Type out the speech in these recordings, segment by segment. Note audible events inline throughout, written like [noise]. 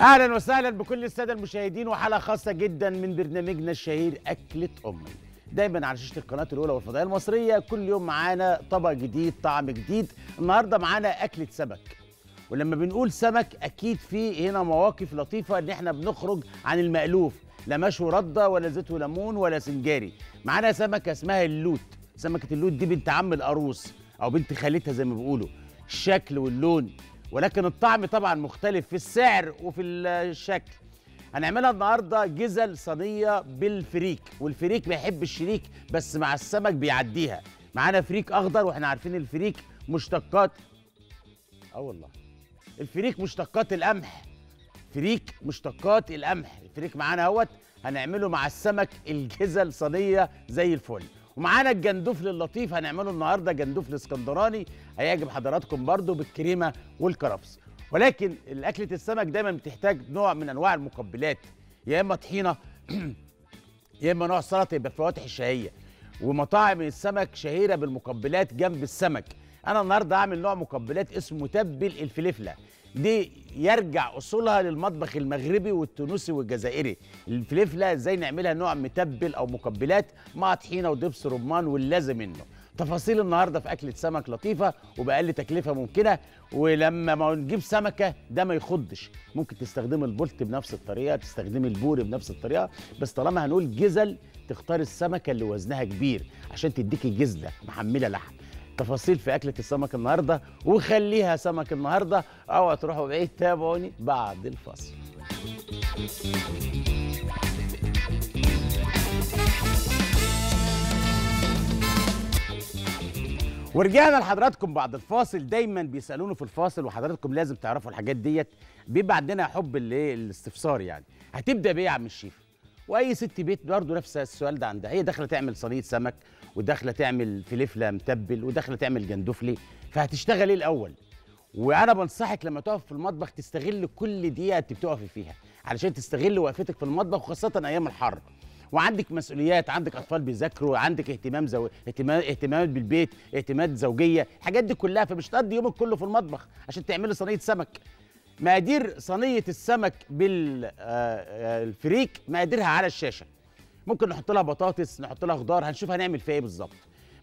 أهلا وسهلا بكل السادة المشاهدين وحلقة خاصة جدا من برنامجنا الشهير أكلة أمي. دايما على شاشة القناة الأولى والفضائية المصرية كل يوم معانا طبق جديد طعم جديد. النهارده معانا أكلة سمك. ولما بنقول سمك أكيد في هنا مواقف لطيفة إن إحنا بنخرج عن المألوف. لا مشوي رده ولا زيت وليمون ولا سنجاري. معانا سمكة اسمها اللوت. سمكة اللوت دي بنت عم القاروص أو بنت خالتها زي ما بيقولوا. الشكل واللون ولكن الطعم طبعا مختلف في السعر وفي الشكل. هنعملها النهارده جزل صينية بالفريك والفريك بيحب الشريك بس مع السمك بيعديها. معانا فريك أخضر وإحنا عارفين الفريك مشتقات. آه والله. الفريك مشتقات القمح. فريك مشتقات القمح. الفريك معانا أهوت. هنعمله مع السمك الجزل صينية زي الفل. ومعانا الجندفل اللطيف هنعمله النهارده جندفل اسكندراني هيعجب حضراتكم برضو بالكريمة والكرفس. ولكن الأكلة السمك دايما بتحتاج نوع من أنواع المقبلات. يا إما طحينة [clears throat] يا إما نوع سلطة يبقى فواتح الشهية. ومطاعم السمك شهيرة بالمقبلات جنب السمك. أنا النهارده هعمل نوع مقبلات اسمه متبل الفلفلة. دي يرجع أصولها للمطبخ المغربي والتونسي والجزائري. الفلفله إزاي نعملها نوع متبل أو مقبلات مع طحينة ودبس رمان واللازم منه. تفاصيل النهارده في أكلة سمك لطيفة وبأقل تكلفة ممكنة ولما ما نجيب سمكة ده ما يخضش. ممكن تستخدم البولت بنفس الطريقة تستخدم البوري بنفس الطريقة بس طالما هنقول جزل تختار السمكة اللي وزنها كبير عشان تديكي جزلة محملة لحم. تفاصيل في أكلة السمك النهارده وخليها سمك النهارده اوعوا تروحوا بعيد تابعوني بعد الفصل ورجعنا لحضراتكم بعد الفاصل. دايما بيسالوني في الفاصل وحضراتكم لازم تعرفوا الحاجات ديت. بيبقى عندنا حب الاستفسار يعني. هتبدأ بإيه يا عم الشيف؟ وأي ست بيت برضه نفس السؤال ده عندها. هي داخلة تعمل صينية سمك وداخلة تعمل فلفله متبل وداخلة تعمل جندفلي. فهتشتغل إيه الأول؟ وأنا بنصحك لما تقف في المطبخ تستغل كل دقيقة أنت بتقفي فيها علشان تستغل وقفتك في المطبخ وخاصة أيام الحر. وعندك مسؤوليات عندك أطفال بيذاكروا عندك اهتمام زو... اهتمام اهتمامات بالبيت اهتمامات زوجية الحاجات دي كلها. فمش تقضي يومك كله في المطبخ عشان تعملي صينية سمك. مقادير صينية السمك بالفريك مقاديرها على الشاشة. ممكن نحط لها بطاطس نحط لها خضار هنشوف هنعمل فيها إيه بالظبط.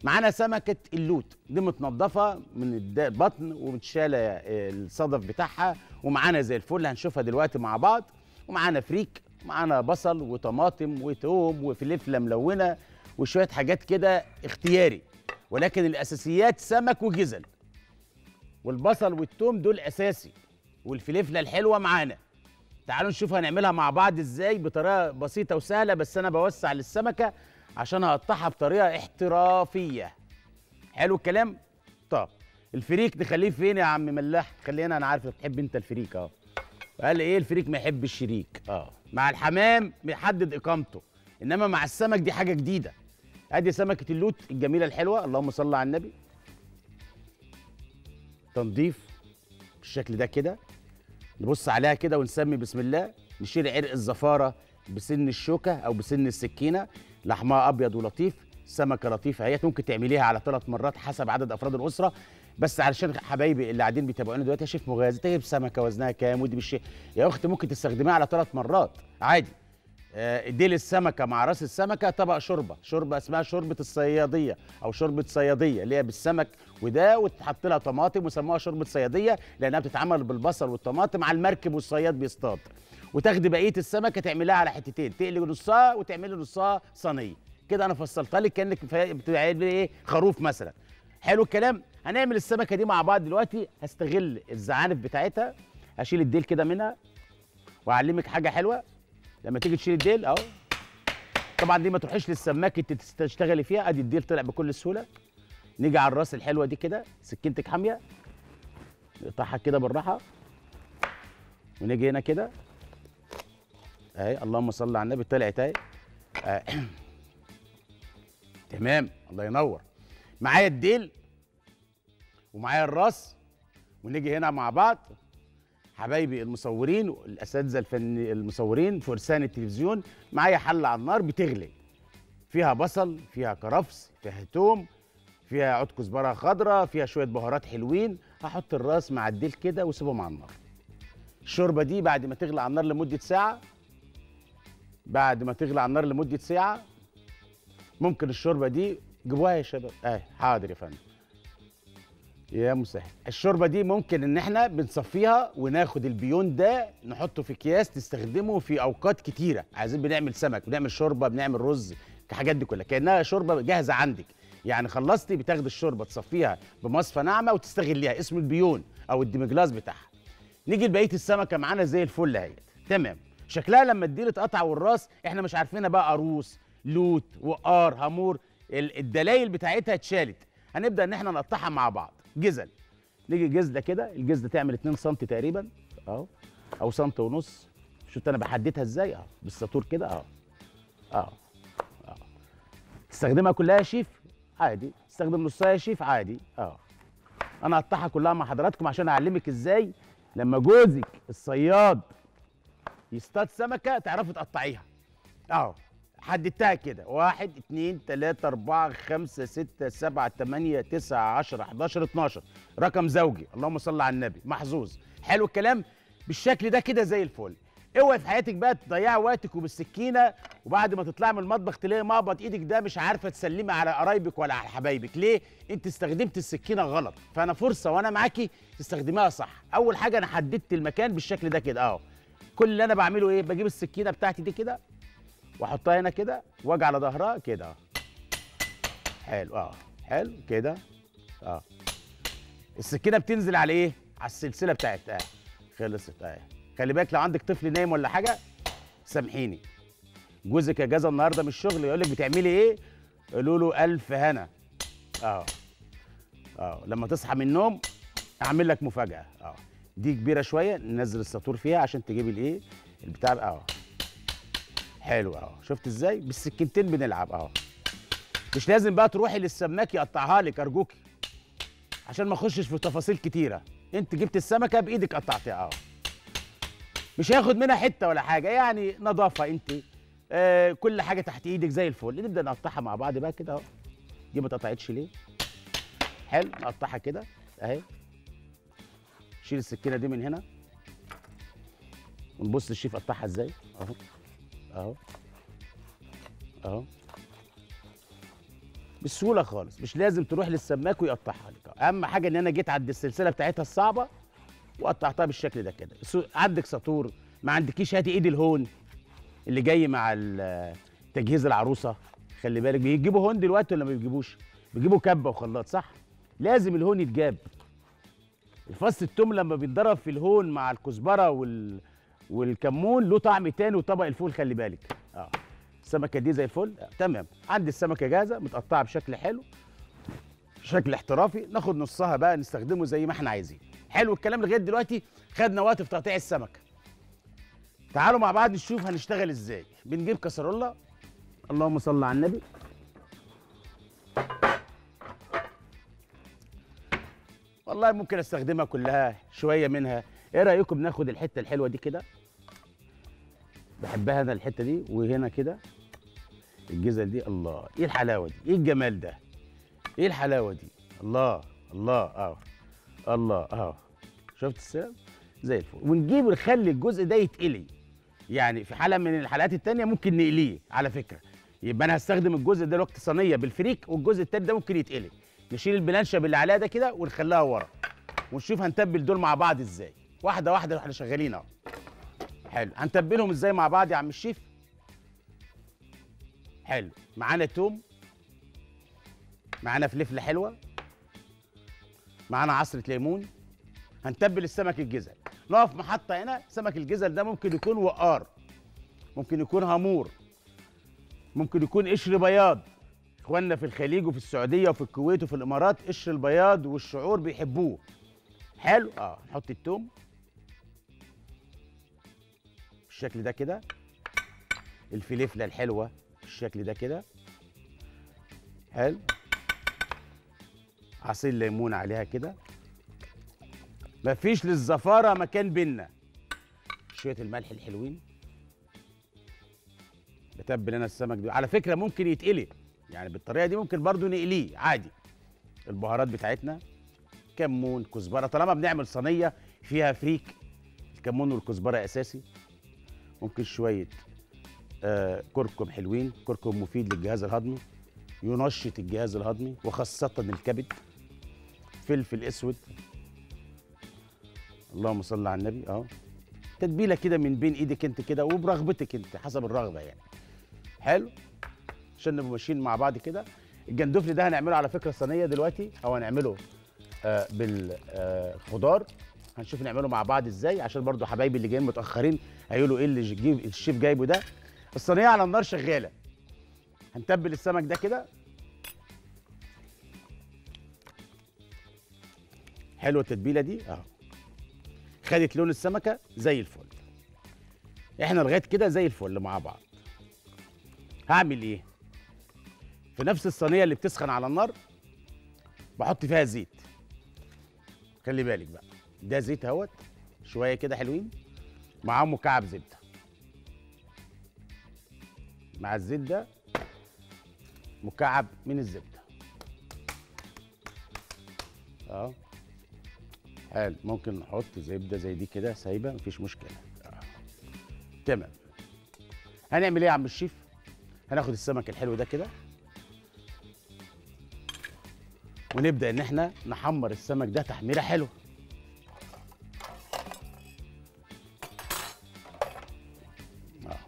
معانا سمكة اللوت دي متنضفة من البطن ومتشالة الصدف بتاعها ومعانا زي الفل هنشوفها دلوقتي مع بعض. ومعانا فريك معانا بصل وطماطم وتوم وفلفلة ملونة وشوية حاجات كده اختياري. ولكن الأساسيات سمك وجزل. والبصل والتوم دول أساسي. والفلفلة الحلوة معانا. تعالوا نشوف هنعملها مع بعض إزاي بطريقة بسيطة وسهلة بس أنا بوسع للسمكة عشان اقطعها بطريقة احترافية. حلو الكلام؟ طب الفريك نخليه فين يا عم ملاح؟ خلينا أنا عارف بتحب أنت الفريك آه قال إيه الفريك ما يحب الشريك؟ أه مع الحمام بيحدد إقامته إنما مع السمك دي حاجة جديدة. أدي سمكة اللوت الجميلة الحلوة اللهم صل على النبي. تنظيف بالشكل ده كده. نبص عليها كده ونسمي بسم الله. نشيل عرق الزفارة بسن الشوكة أو بسن السكينة. لحمها أبيض ولطيف سمكة لطيفة أهيت. ممكن تعمليها على ثلاث مرات حسب عدد أفراد الأسرة. بس علشان حبايبي اللي قاعدين بيتابعونا دلوقتي يا شيف مغازي تجيب سمكة وزنها كام؟ ودي بالشيء. يا أختي ممكن تستخدميها على ثلاث مرات. عادي. ديل السمكة مع رأس السمكة طبق شوربة. شوربة اسمها شوربة الصيادية أو شوربة صيادية اللي هي بالسمك وده وتحط لها طماطم وسموها شوربة صيادية لأنها بتتعمل بالبصل والطماطم على المركب والصياد بيصطاد. وتاخدي بقية السمكة تعمليها على حتتين تقلي نصها وتعملي نصها صينية. كده أنا فصلتها لك كأنك بتعملي إيه؟ خروف مثلا. حلو الكلام. هنعمل السمكة دي مع بعض دلوقتي. هستغل الزعانف بتاعتها. هشيل الديل كده منها وأعلمك حاجة حلوة. لما تيجي تشيل الديل أهو. طبعا دي ما تروحيش للسماك انت تشتغلي فيها. أدي الديل طلع بكل سهولة. نيجي على الراس الحلوة دي كده سكينتك حامية. نقطعها كده بالراحة. ونيجي هنا كده. أهي اللهم صل على النبي. طلعت أهي. [clears throat] تمام. الله ينور. معايا الديل ومعايا الراس. ونيجي هنا مع بعض. حبايبي المصورين الأساتذة الفني المصورين فرسان التلفزيون معايا حله على النار بتغلي. فيها بصل فيها كرفس فيها توم فيها عود كزبره خضراء فيها شوية بهارات حلوين. هحط الراس مع الديل كده واسيبهم على النار. الشوربة دي بعد ما تغلي على النار لمدة ساعة بعد ما تغلي على النار لمدة ساعة ممكن الشوربة دي جيبوها يا شباب. آه حاضر يا فندم. يا مسهل. الشوربة دي ممكن إن إحنا بنصفيها وناخد البيون ده نحطه في أكياس تستخدمه في أوقات كتيرة. عايزين بنعمل سمك بنعمل شوربة بنعمل رز الحاجات دي كلها. كأنها شوربة جاهزة عندك. يعني خلصتي بتاخد الشوربة تصفيها بمصفى ناعمة وتستغليها. اسمه ال bouillon أو ال demi-glace بتاعها. نيجي لبقية السمكة معانا زي الفل أهي. تمام. شكلها لما الديل اتقطع والراس إحنا مش عارفينها بقى قاروص لوت وقار هامور ال- الدلايل بتاعتها اتشالت. هنبدأ إن إحنا نقطعها مع بعض. جزل. نيجي جزلة كده الجزلة تعمل 2 سم تقريبا. أهو. أو سم ونص. شفت أنا بحددها إزاي؟ أهو. بالساطور كده. أهو. أهو. أهو. تستخدمها كلها يا شيف؟ عادي. تستخدم نصها يا شيف؟ عادي. آه أنا هقطعها كلها مع حضراتكم عشان أعلمك إزاي لما جوزك الصياد يصطاد سمكة تعرفي تقطعيها. أهو. حددتها كده. واحد اتنين تلاتة أربعة خمسة ستة سبعة تمانية تسعة عشرة حداشر اتناشر. رقم زوجي. اللهم صل على النبي. محظوظ. حلو الكلام. بالشكل ده كده زي الفل. اوعي في حياتك بقى تضيعي وقتك وبالسكينة وبعد ما تطلعي من المطبخ تلاقي مقبض إيدك ده مش عارفة تسلمي على قرايبك ولا على حبايبك. ليه؟ انت استخدمت السكينة غلط. فأنا فرصة وأنا معاكي تستخدميها صح. أول حاجة أنا حددت المكان بالشكل ده كده. أهو. كل اللي أنا بعمله إيه؟ بجيب السكينة بتاعتي دي كده. واحطها هنا كده واجي على ظهرها كده اهو. حلو آه حلو كده آه. السكينة بتنزل على إيه؟ على السلسلة بتاعتها خلصت اهي خلي بالك لو عندك طفل نايم ولا حاجة سامحيني. جوزك اجازه النهارده من الشغل يقول لك بتعملي إيه؟ قولوا له ألف هنا. آه آه. لما تصحى من النوم اعمل لك مفاجأة آه. دي كبيرة شوية ننزل الساطور فيها عشان تجيبي الايه؟ البتاع آه. حلو اهو. شفت إزاي؟ بالسكينتين بنلعب اهو. مش لازم بقى تروحي للسماك يقطعها لك ارجوكي. عشان ما اخشش في تفاصيل كتيرة. انت جبت السمكة بايدك قطعتيها اهو. مش هياخد منها حتة ولا حاجة. يعني نظافة انت. آه كل حاجة تحت إيدك زي الفل. نبدأ نقطعها مع بعض بقى كده اهو. دي ما اتقطعتش ليه؟ حلو نقطعها كده اهي. شيل السكينة دي من هنا. ونبص الشيف قطعها إزاي؟ اهو. اهو اهو بسهولة خالص. مش لازم تروح للسماك ويقطعها لك. أهم حاجة إن أنا جيت عند السلسلة بتاعتها الصعبة وقطعتها بالشكل ده كده. عندك ساطور ما عندكيش هاتي إيد الهون اللي جاي مع تجهيز العروسة. خلي بالك بيجيبوا هون دلوقتي ولا ما بيجيبوش؟ بيجيبوا كبة وخلاط صح؟ لازم الهون يتجاب. فص التوم لما بيتضرب في الهون مع الكزبرة وال والكمون له طعم تاني وطبق الفول خلي بالك. آه. السمكة دي زي الفل. آه. تمام. عندي السمكة جاهزة متقطعة بشكل حلو شكل احترافي. ناخد نصها بقى نستخدمه زي ما إحنا عايزين. حلو الكلام. لغاية دلوقتي خدنا وقت في تقطيع السمكة. تعالوا مع بعض نشوف هنشتغل إزاي. بنجيب كسرولة. اللهم صل على النبي. والله ممكن استخدمها كلها شوية منها. إيه رأيكم ناخد الحتة الحلوة دي كده؟ بحبها أنا الحتة دي وهنا كده الجزل دي الله إيه الحلاوة دي؟ إيه الجمال ده؟ إيه الحلاوة دي؟ الله الله آه الله آه. شفت السلام زي الفل. ونجيب نخلي الجزء ده يتقلي. يعني في حاله من الحلقات التانية ممكن نقليه على فكرة. يبقى أنا هستخدم الجزء ده دلوقتي صينيه بالفريك والجزء التاني ده ممكن يتقلي. نشيل البلانشة اللي عليها ده كده ونخليها ورا. ونشوف هنتبل دول مع بعض إزاي. واحدة واحدة وإحنا شغالين أهو. حلو. هنتبلهم إزاي مع بعض يا عم الشيف؟ حلو. معانا توم. معانا فلفله حلوة. معانا عصرة ليمون. هنتبل السمك الجزل نقف محطة هنا. سمك الجزل ده ممكن يكون وقار. ممكن يكون هامور ممكن يكون قشر بياض. إخواننا في الخليج وفي السعودية وفي الكويت وفي الإمارات قشر البياض والشعور بيحبوه. حلو. آه نحط التوم. بالشكل ده كده. الفلفله الحلوة بالشكل ده كده. حلو. عصير ليمون عليها كده. مفيش للزفارة مكان بينا. شوية الملح الحلوين. بتبل أنا السمك دي. على فكرة ممكن يتقلي. يعني بالطريقة دي ممكن برضو نقليه عادي. البهارات بتاعتنا. كمون كزبرة. طالما بنعمل صينية فيها فريك. الكمون والكزبرة أساسي. ممكن شوية آه كركم حلوين كركم مفيد للجهاز الهضمي ينشط الجهاز الهضمي وخاصة الكبد فلفل أسود. اللهم صل على النبي آه. تتبيلة كده من بين إيدك أنت كده وبرغبتك أنت حسب الرغبة يعني. حلو؟ عشان نبقى ماشيين مع بعض كده. الجندفلي ده هنعمله على فكرة صينية دلوقتي أو هنعمله آه بالخضار. هنشوف نعمله مع بعض إزاي عشان برضو حبايبي اللي جايين متأخرين هيقولوا إيه اللي الشيف جايبه ده. الصينية على النار شغالة. هنتبل السمك ده كده. حلوة التتبيلة دي آه خدت لون السمكة زي الفل. إحنا لغاية كده زي الفل مع بعض. هعمل إيه؟ في نفس الصينية اللي بتسخن على النار بحط فيها زيت. خلي بالك بقى. ده زيت اهوت شوية كده حلوين معاهم مكعب زبدة. مع الزيت ده مكعب من الزبدة. آه. حلو. ممكن نحط زبدة زي دي كده سايبة مفيش مشكلة. آه. تمام. هنعمل إيه يا عم الشيف؟ هناخد السمك الحلو ده كده. ونبدأ إن إحنا نحمر السمك ده تحميرة حلوة.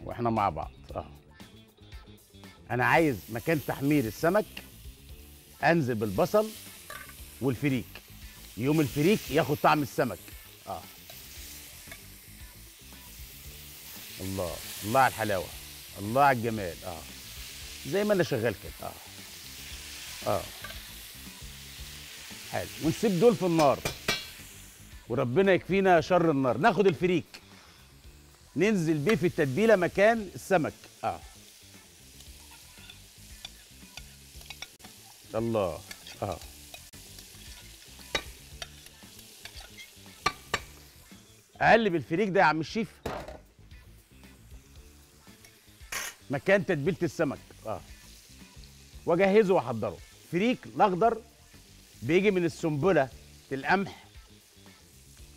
وإحنا مع بعض. آه أنا عايز مكان تحمير السمك انزل بالبصل والفريك. يوم الفريك ياخد طعم السمك. آه. الله الله على الحلاوة. الله على الجمال. آه. زي ما أنا شغال كده. آه. آه. حلو. ونسيب دول في النار. وربنا يكفينا شر النار. ناخد الفريك. ننزل بيه في التتبيلة مكان السمك. آه. الله. آه. أقلب الفريك ده يا عم الشيف. مكان تتبيلة السمك. آه. وأجهزه وأحضره. فريك الأخضر بيجي من السنبلة القمح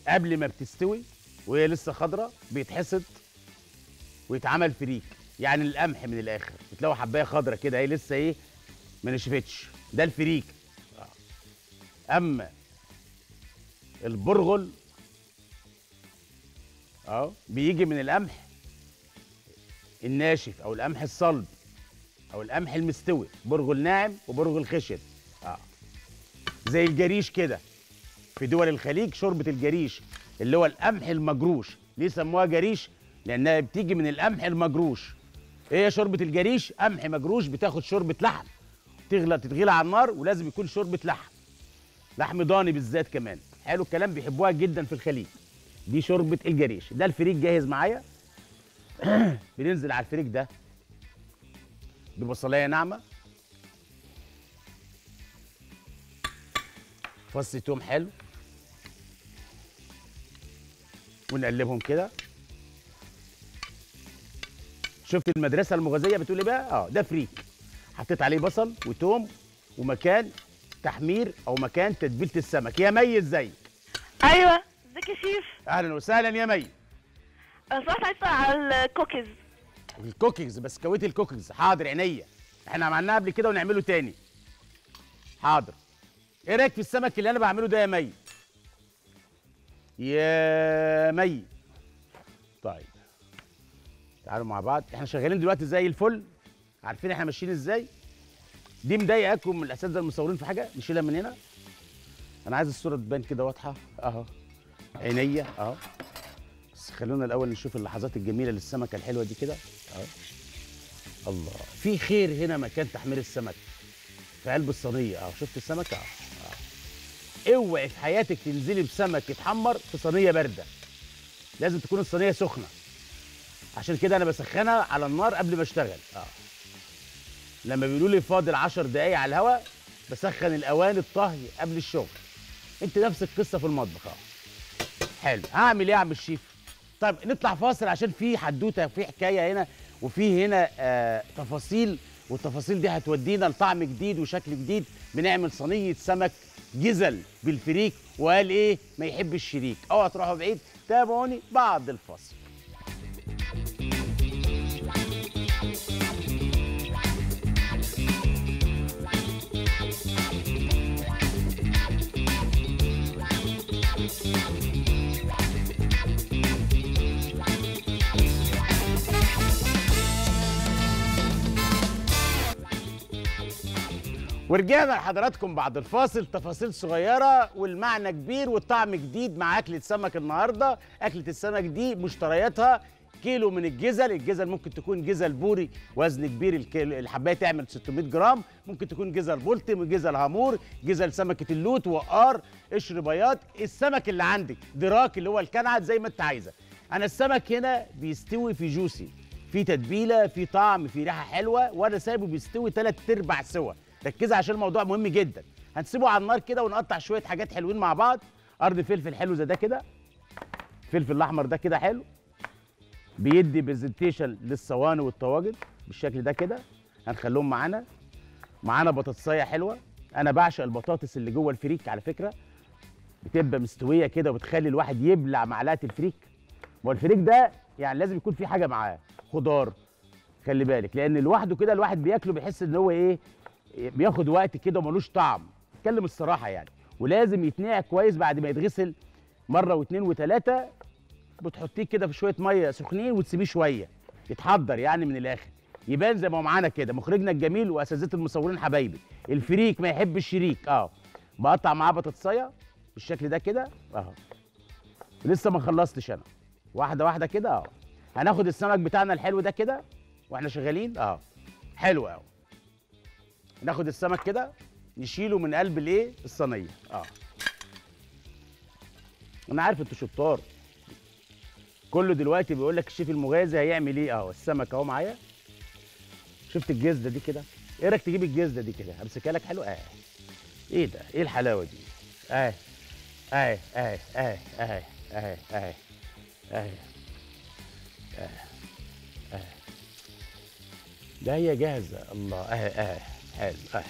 قبل ما بتستوي. وهي لسه خضراء بيتحصد ويتعمل فريك. يعني القمح من الآخر. بتلاقوا حباية خضراء كده هي لسه إيه ما نشفتش. ده الفريك. أما البرغل آه بيجي من القمح الناشف أو القمح الصلب أو القمح المستوي. برغل ناعم وبرغل خشن. آه. زي الجريش كده. في دول الخليج شوربة الجريش اللي هو القمح المجروش. ليه سموها جريش؟ لأنها بتيجي من القمح المجروش. إيه هي شوربة الجريش قمح مجروش بتاخد شوربة لحم. تغلى تتغلى على النار ولازم يكون شوربة لحم. لحم ضاني بالذات كمان. حلو الكلام بيحبوها جدا في الخليج. دي شوربة الجريش. ده الفريك جاهز معايا؟ [clears throat] بننزل على الفريك ده. ببصلاية ناعمة. فص توم حلو. ونقلبهم كده. شفت المدرسة المغازية بتقول إيه بقى؟ آه ده فريك. حطيت عليه بصل وتوم ومكان تحمير أو مكان تتبيلة السمك. يا مي ازيك أيوه إزيك يا شيف؟ أهلا وسهلا يا مي. أنا عايزه على ال cookies. ال cookies بسكويت الكوكيز. حاضر عينيا إحنا عملناها قبل كده ونعمله تاني. حاضر. إيه رأيك في السمك اللي أنا بعمله ده يا مي؟ يا مي. طيب. تعالوا مع بعض. إحنا شغالين دلوقتي زي الفل. عارفين إحنا ماشيين إزاي؟ دي مضايقاكم الاساتذة المصورين في حاجة؟ نشيلها من هنا. أنا عايز الصورة تبان كده واضحة. أهو. عينيا. أهو. بس خلونا الأول نشوف اللحظات الجميلة للسمكة الحلوة دي كده. أهو. الله. في خير هنا مكان تحمير السمك. في قلب الصينيه أهو. شفت السمك أهو. اوعي في حياتك تنزلي بسمك يتحمر في صينية باردة. لازم تكون الصينية سخنة. عشان كده أنا بسخنها على النار قبل ما أشتغل. آه. لما بيقولوا لي فاضل 10 دقايق على الهواء بسخن الاواني الطهي قبل الشغل. أنت نفس القصة في المطبخ آه حلو. هعمل إيه يا عم الشيف؟ طيب نطلع فاصل عشان في حدوتة في حكاية هنا وفي هنا آه تفاصيل والتفاصيل دي هتودينا لطعم جديد وشكل جديد. بنعمل صينية سمك جزل بالفريك وقال إيه؟ ما يحب الشريك اوعى تروحوا بعيد. تابعوني بعد الفاصل. ورجعنا لحضراتكم بعد الفاصل. تفاصيل صغيرة والمعنى كبير والطعم جديد مع أكلة سمك النهاردة. أكلة السمك دي مشترياتها كيلو من الجزل. الجزل ممكن تكون جزل بوري وزن كبير. الحباية تعمل 600 جرام. ممكن تكون جزل بلطي جزل هامور جزل سمكة اللوت وقار. قشر بياض. السمك اللي عندك دراك اللي هو الكنعد زي ما أنت عايزة. أنا السمك هنا بيستوي في juicy. في تتبيلة في طعم في ريحة حلوة وأنا سايبه بيستوي ثلاث أرباع سوا. ركزي عشان الموضوع مهم جدا. هنسيبه على النار كده ونقطع شوية حاجات حلوين مع بعض. قرن فلفل حلو زي ده كده. الفلفل الأحمر ده كده حلو. بيدي presentation للصواني والطواجن بالشكل ده كده. هنخليهم معانا. معانا بطاطساية حلوة. أنا بعشق البطاطس اللي جوه الفريك على فكرة. بتبقى مستوية كده وبتخلي الواحد يبلع معلقة الفريك. ما الفريك ده يعني لازم يكون في حاجة معاه. خضار. خلي بالك. لأن لوحده كده الواحد بياكله بيحس إن هو إيه؟ بياخد وقت كده وملوش طعم. اتكلم الصراحة يعني. ولازم يتنقع كويس بعد ما يتغسل مرة واثنين وثلاثه بتحطيه كده في شوية مية سخنين وتسيبيه شوية. يتحضر يعني من الآخر. يبان زي ما هو معانا كده. مخرجنا الجميل وأساتذة المصورين حبايبي. الفريك ما يحب الشريك آه. بقطع معاه بطاطساية بالشكل ده كده. اهو لسه ما خلصتش أنا. واحدة واحدة كده. آه. هناخد السمك بتاعنا الحلو ده كده. وإحنا شغالين. آه. حلو قوي ناخد السمك كده نشيله من قلب الايه الصينيه آه أنا عارف أنتوا شطار كله دلوقتي بيقول لك الشيف المغازي هيعمل إيه اهو السمك اهو معايا شفت الجزده دي كده إيه رايك تجيب الجزده دي كده امسكها لك حلو آه إيه ده إيه الحلاوه دي آه آه آه آه آه آه آه آه آه ده هي جاهزه الله آه آه حلو آه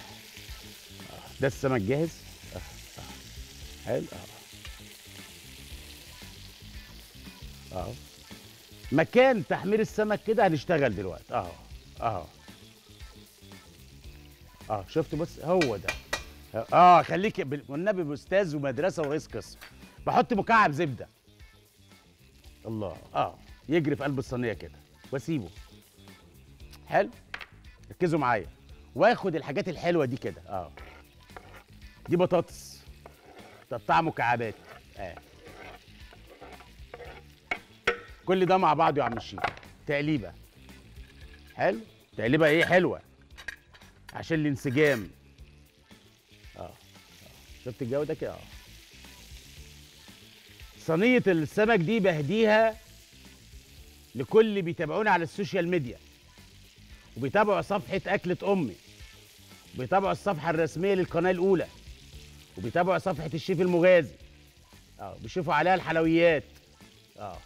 ده السمك جاهز؟ آه آه حلو. آه آه مكان تحمير السمك كده هنشتغل دلوقتي. اهو. اهو. آه شفت؟ بص هو ده. آه خليك والنبي أستاذ ومدرسة ورئيس قسم. بحط مكعب زبدة. الله. آه يجري في قلب الصينية كده. واسيبه. حلو. ركزوا معايا. واخد الحاجات الحلوة دي كده. آه. دي بطاطس. تقطع مكعبات آه. كل ده مع بعضه يا عم الشيخ. تقليبة. حلو؟ تقليبة إيه؟ حلوة. عشان الانسجام. آه. شفت الجو ده كده؟ آه. صينية السمك دي بهديها لكل اللي بيتابعونا على ال social media. وبيتابعوا صفحة أكلة أمي. بيتابعوا الصفحة الرسمية للقناة الأولى. وبيتابعوا صفحة الشيف المغازي. آه بيشوفوا عليها الحلويات. آه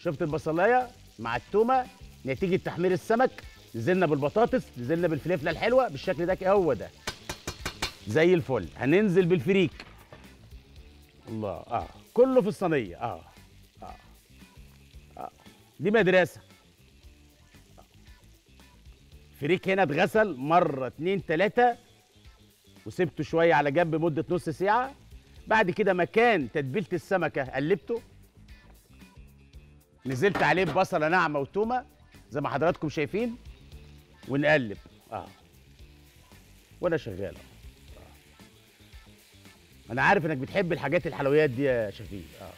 شفت البصلاية مع التومة نتيجة تحمير السمك نزلنا بالبطاطس نزلنا بالفلفلة الحلوة بالشكل ده هو ده. زي الفل. هننزل بالفريك. الله. آه كله في الصينية. آه آه آه. دي مدرسة. آه. فريك هنا اتغسل مرة اتنين تلاتة. وسبته شوية على جنب مدة نص ساعة. بعد كده مكان تتبيلة السمكة قلبته. نزلت عليه ببصلة ناعمة وتومة زي ما حضراتكم شايفين. ونقلب. آه. وأنا شغال. آه. أنا عارف إنك بتحب الحاجات الحلويات دي يا شفيق. آه.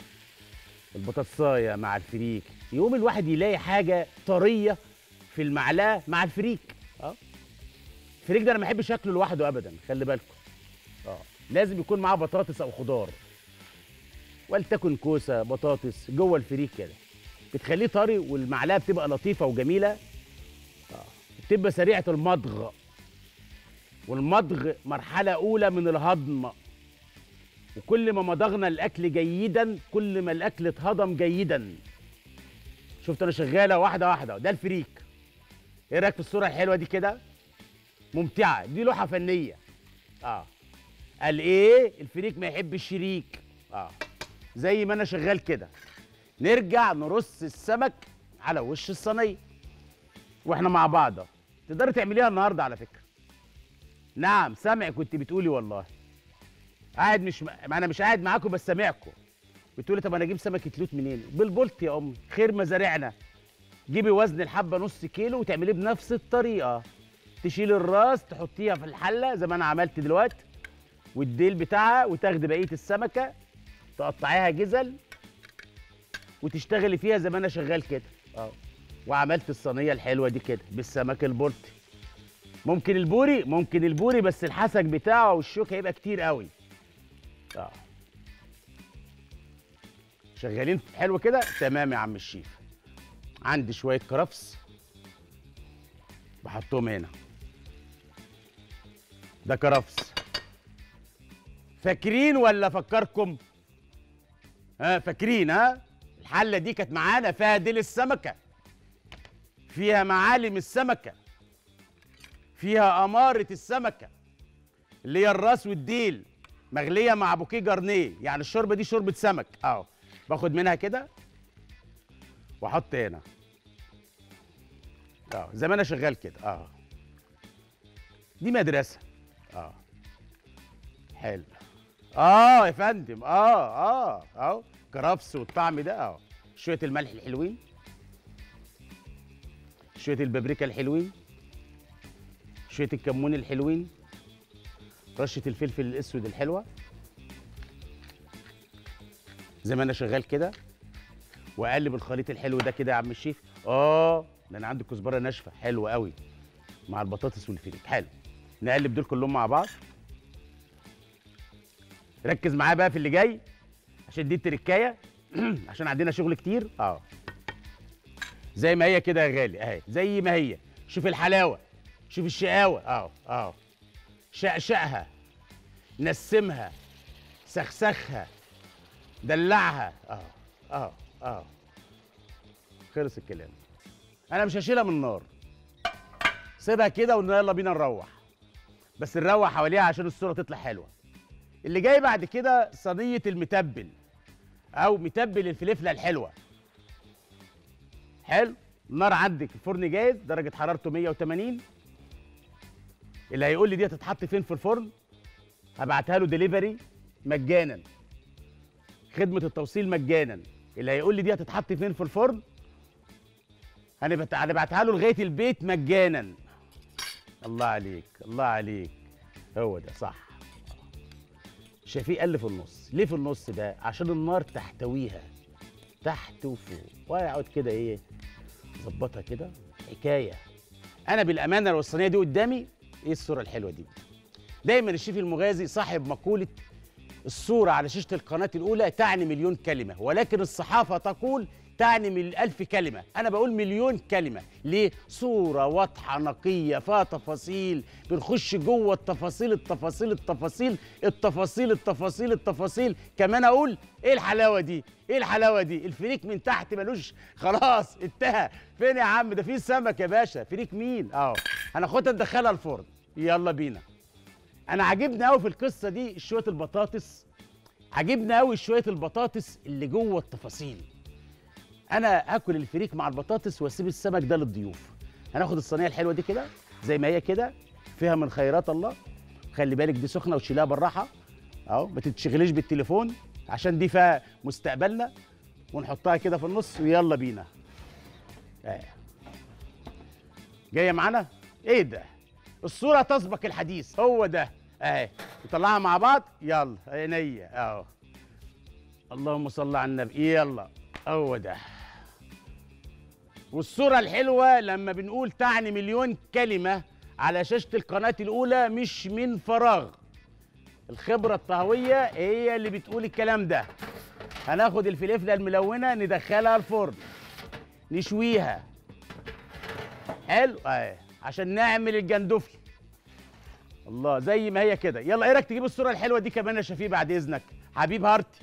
البطاطساية مع الفريك. يقوم الواحد يلاقي حاجة طرية في المعلقة مع الفريك. آه. الفريك ده أنا ما بحبش أكله لوحده ابدا خلي بالكم. آه. لازم يكون معاه بطاطس أو خضار. ولتكن كوسة بطاطس جوه الفريك كده. بتخليه طري والمعلقة بتبقى لطيفة وجميلة. آه. بتبقى سريعة المضغ. والمضغ مرحلة أولى من الهضم. وكل ما مضغنا الأكل جيدا كل ما الأكل اتهضم جيدا. شفت أنا شغالة واحدة واحدة ده الفريك. إيه رايك في الصورة الحلوه دي كده؟ ممتعه دي لوحه فنيه. آه. قال إيه؟ الفريك ما يحب الشريك آه. زي ما أنا شغال كده. نرجع نرص السمك على وش الصينية. وإحنا مع بعض. تقدري تعمليها النهارده على فكرة. نعم سامعك كنت بتقولي والله. قاعد مش ما أنا مش قاعد معاكم بس سامعكم. بتقولي طب أنا أجيب سمكة لوت منين؟ بالبلطي يا امي خير مزارعنا جيبي وزن الحبة نص كيلو وتعمليه بنفس الطريقة. تشيلي الراس تحطيها في الحلة زي ما أنا عملت دلوقتي والديل بتاعها وتاخدي بقية السمكة تقطعيها جزل وتشتغلي فيها زي ما أنا شغال كده. آه. وعملت الصينية الحلوة دي كده بالسمك البلطي ممكن البوري ممكن البوري بس الحسك بتاعه والشوك هيبقى كتير قوي. آه. شغالين حلو كده؟ تمام يا عم الشيف. عندي شوية كرفس بحطهم هنا. ده كرفس. فاكرين ولا افكركم ها فاكرين ها؟ الحلة دي كانت معانا فيها ديل السمكة. فيها معالم السمكة. فيها أمارة السمكة. اللي هي الراس والديل. مغلية مع بوكيه جرنيه يعني الشوربة دي شوربة سمك. أهو. باخد منها كده. واحط هنا. آه زي ما أنا شغال كده. آه. دي مدرسة. آه. حلو. آه يا فندم. آه آه اهو كرفس والطعم ده. آه. شوية الملح الحلوين. شوية البابريكا الحلوين. شوية الكمون الحلوين. رشة الفلفل الأسود الحلوة. زي ما أنا شغال كده. واقلب الخليط الحلو ده كده يا عم الشيف آه ده أنا عندي كزبرة ناشفة حلوة قوي مع البطاطس والفريك حلو. نقلب دول كلهم مع بعض. ركز معايا بقى في اللي جاي عشان دي التركاية. [clears throat] عشان عندنا شغل كتير. آه. زي ما هي كده يا غالي أهي. زي ما هي. شوف الحلاوة شوف الشقاوة. آه آه. شقشقها نسمها سخسخها دلعها. آه آه. آه. خلص الكلام. أنا مش هشيلها من النار. سيبها كده ويلا بينا نروح. بس نروح حواليها عشان الصورة تطلع حلوة. اللي جاي بعد كده صينية المتبل أو متبل الفلفله الحلوة. حلو. النار عندك الفرن جاهز درجة حرارته 180 اللي هيقول لي دي هتتحط فين في الفرن؟ هبعتها له ديليفري مجانا. خدمة التوصيل مجانا. اللي هيقول لي دي هتتحط فين في الفرن؟ هنبعتها له لغاية البيت مجانا. الله عليك الله عليك. هو ده صح. شفيق قال في النص. ليه في النص ده؟ عشان النار تحتويها. تحت وفوق. واقعد كده إيه ظبطها كده. حكاية. أنا بالأمانة لو الصينية دي قدامي إيه الصورة الحلوة دي؟ دايما الشيف المغازي صاحب مقولة الصورة على شاشة القناة الأولى تعني مليون كلمة ولكن الصحافة تقول تعني من ألف كلمة. أنا بقول مليون كلمة. ليه؟ صورة واضحة نقية فيها تفاصيل. بنخش جوه التفاصيل التفاصيل التفاصيل التفاصيل التفاصيل التفاصيل. كمان أقول إيه الحلاوة دي؟ إيه الحلاوة دي؟ الفريك من تحت ملوش [laughs] خلاص انتهى. فين يا عم؟ ده في سمك يا باشا. فريك مين؟ أهو هناخدها ندخلها الفرن. يلا بينا. أنا عاجبني قوي في القصة دي شوية البطاطس. عاجبني قوي شوية البطاطس اللي جوه التفاصيل. أنا هاكل الفريك مع البطاطس واسيب السمك ده للضيوف. هناخد الصينية الحلوة دي كده زي ما هي كده فيها من خيرات الله. خلي بالك دي سخنة وتشيلها بالراحة. اهو ما تتشغليش بالتليفون عشان دي فيها مستقبلنا. ونحطها كده في النص ويلا بينا. آه. جاية معانا؟ إيه ده؟ الصورة تسبق الحديث. هو ده. اهي نطلعها مع بعض؟ يلا عينيا. أهو. اللهم صل على النبي. يلا. هو ده. والصورة الحلوة لما بنقول تعني مليون كلمة على شاشة القناة الأولى مش من فراغ. الخبرة الطهوية هي اللي بتقول الكلام ده. هناخد الفلفلة الملونة ندخلها الفرن. نشويها. حلو؟ اهي عشان نعمل الجندفلي الله زي ما هي كده. يلا إيه رأيك تجيب الصورة الحلوة دي كمان يا شفيق بعد إذنك؟ حبيب هارتي